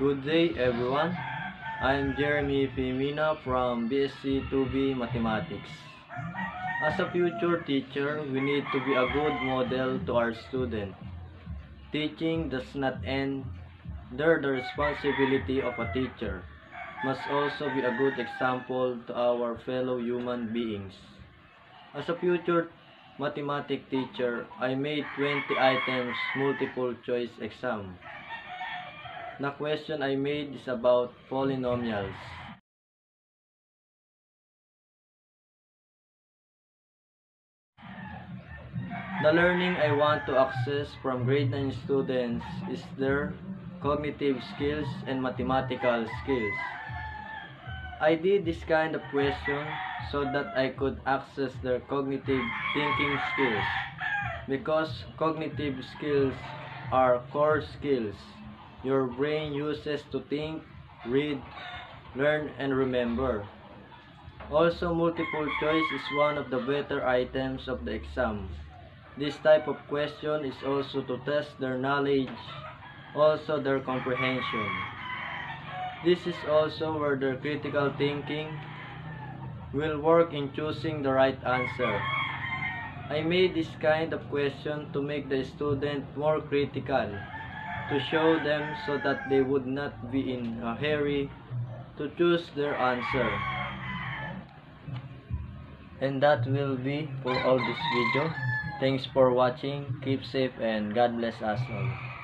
Good day everyone. I'm Jeremy Pimina from BSc 2B Mathematics. As a future teacher, we need to be a good model to our student. Teaching does not end. There the responsibility of a teacher must also be a good example to our fellow human beings. As a future mathematics teacher, I made 20 items multiple choice exam. The question I made is about polynomials. The learning I want to access from grade 9 students is their cognitive skills and mathematical skills. I did this kind of question so that I could access their cognitive thinking skills because cognitive skills are core skills your brain uses to think, read, learn, and remember. Also, multiple choice is one of the better items of the exam. This type of question is also to test their knowledge, also their comprehension. This is also where their critical thinking will work in choosing the right answer. I made this kind of question to make the student more critical, to show them so that they would not be in a hurry to choose their answer. And that will be for all this video. Thanks for watching. Keep safe and God bless us all.